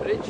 preto.